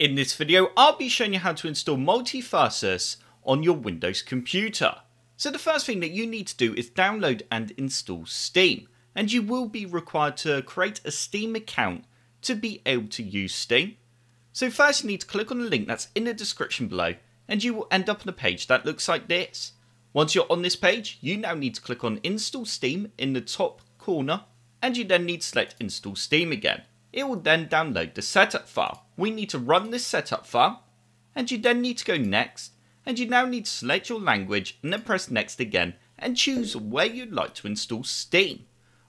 In this video, I'll be showing you how to install Multiversus on your Windows computer. So the first thing that you need to do is download and install Steam. And you will be required to create a Steam account to be able to use Steam. So first you need to click on the link that's in the description below and you will end up on a page that looks like this. Once you're on this page, you now need to click on Install Steam in the top corner and you then need to select Install Steam again. It will then download the setup file. We need to run this setup file and you then need to go next and you now need to select your language and then press next again and choose where you'd like to install Steam.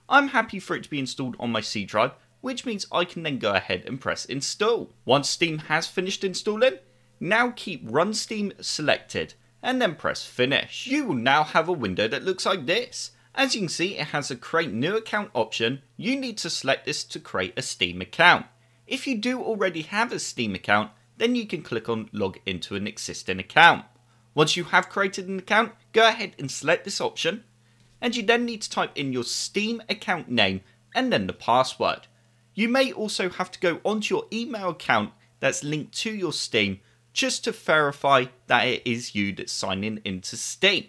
I'm happy for it to be installed on my C drive which means I can then go ahead and press install. Once Steam has finished installing, now keep run Steam selected and then press finish. You will now have a window that looks like this. As you can see, it has a create new account option. You need to select this to create a Steam account. If you do already have a Steam account, then you can click on log into an existing account. Once you have created an account, go ahead and select this option. And you then need to type in your Steam account name and then the password. You may also have to go onto your email account that's linked to your Steam just to verify that it is you that's signing into Steam.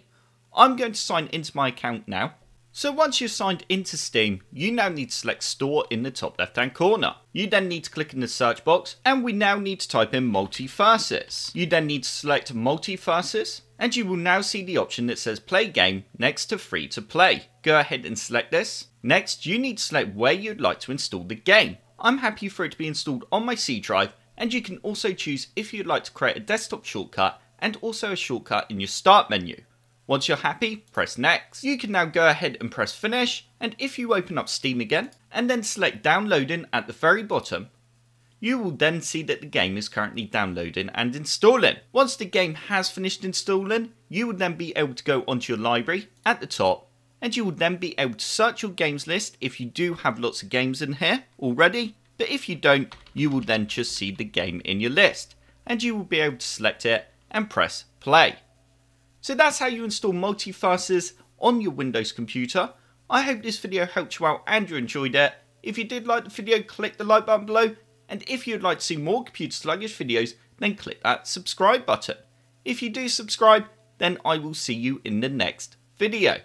I'm going to sign into my account now. So once you're signed into Steam, you now need to select Store in the top left hand corner. You then need to click in the search box and we now need to type in Multiversus. You then need to select Multiversus and you will now see the option that says Play Game next to Free to Play. Go ahead and select this. Next, you need to select where you'd like to install the game. I'm happy for it to be installed on my C drive and you can also choose if you'd like to create a desktop shortcut and also a shortcut in your start menu. Once you're happy, press next. You can now go ahead and press finish, and if you open up Steam again, and then select downloading at the very bottom, you will then see that the game is currently downloading and installing. Once the game has finished installing, you will then be able to go onto your library at the top, and you will then be able to search your games list if you do have lots of games in here already, but if you don't, you will then just see the game in your list, and you will be able to select it and press play. So that's how you install Multiversus on your Windows computer. I hope this video helped you out and you enjoyed it. If you did like the video, click the like button below. And if you'd like to see more computer sluggish videos, then click that subscribe button. If you do subscribe, then I will see you in the next video.